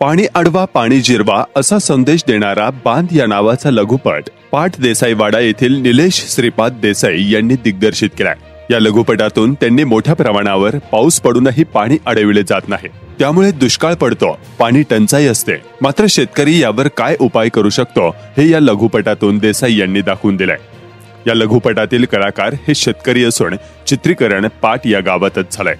पाणी अडवा पाणी जिरवा असा संदेश देणारा बांध या नावाचा लघुपट पाठ देसाईवाडा येथील निलेश श्रीपाद देसाई यांनी दिग्दर्शित केलाय. या लघुपटातून त्यांनी मोठ्या प्रमाणावर पाऊस पडूनही पाणी अडविले जात नाही. त्यामुळे दुष्काळ पडतो पाणी टंचाई असते. मात्र शेतकरी यावर काय उपाय करू शकतो हे या लघुपटातून देसाई यांनी दाखवून दिलंय. या लघुपटातील कलाकार हे शेतकरी असून चित्रीकरण पाट या गावातच झालंय.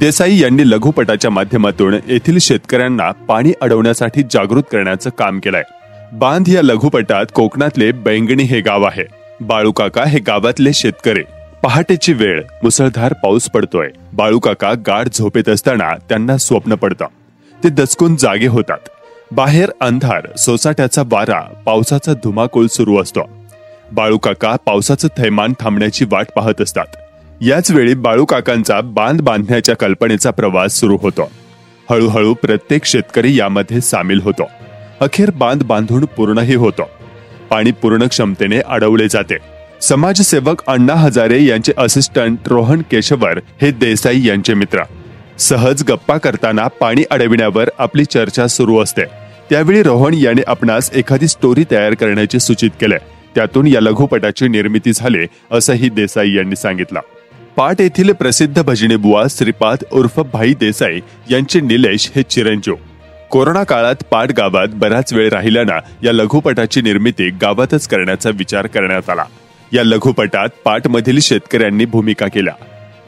देसाई यांनी लघुपटाच्या माध्यमातून येथील शेतकऱ्यांना पाणी अडवण्यासाठी जागृत करण्याचं काम केलंय. बांध या लघुपटात कोकणातले बैंगणी हे गाव आहे. बाळूकाका हे गावातले शेतकरी. पहाटेची वेळ मुसळधार पाऊस पडतोय. बाळूकाका गाढ झोपेत असताना त्यांना स्वप्न पडतं. ते दचकून जागे होतात. बाहेर अंधार सोसाट्याचा वारा पावसाचा धुमाकूळ सुरू असतो. बाळूकाका पावसाचं थैमान थांबण्याची वाट पाहत असतात. याच वेळी बाळूकाकांचा बांध बांधण्याच्या कल्पनेचा प्रवास सुरू होतो. हळूहळू प्रत्येक शेतकरी यामध्ये सामील होतो. अखेर बांध बांधून पूर्णही होतो. पाणी पूर्ण क्षमतेने अडवले जाते. समाजसेवक अण्णा हजारे यांचे असिस्टंट रोहन केशवर हे देसाई यांचे मित्र. सहज गप्पा करताना पाणी अडविण्यावर आपली चर्चा सुरू असते. त्यावेळी रोहन याने आपणास एखादी स्टोरी तयार करण्याचे सूचित केले. त्यातून या लघुपटाची निर्मिती झाली असंही देसाई यांनी सांगितलं. पाट येथील प्रसिद्ध भजनी बुवा श्रीपाद उर्फ भाई देसाई यांचे निलेश हे चिरंजीव. कोरोना काळात पाट गावात बराच वेळ राहिल्यानं या लघुपटाची निर्मिती गावातच करण्याचा विचार करण्यात आला. या लघुपटात पाटमधील शेतकऱ्यांनी भूमिका केल्या.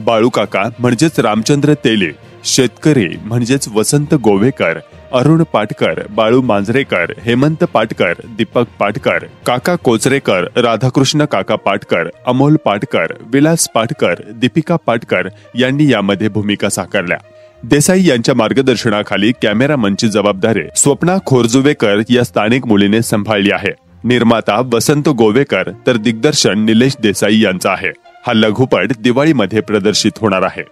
बाळू काका म्हणजेच रामचंद्र तेले शेतकरी म्हणजेच वसंत गोवेकर अरुण पाटकर बाळू मांजरेकर हेमंत पाटकर दीपक पाटकर काका कोचरेकर राधाकृष्ण काका पाटकर अमोल पाटकर विलास पाटकर दीपिका पाटकर यांनी यामध्ये भूमिका साकारल्या. देसाई यांच्या मार्गदर्शनाखाली कॅमेरामनची जबाबदारी स्वप्ना खोरजुवेकर या स्थानिक मुलीने सांभाळली आहे. निर्माता वसंत गोवेकर तर दिग्दर्शन निलेश देसाई यांचा आहे. हा लघुपट दिवाळीमध्ये प्रदर्शित होणार आहे.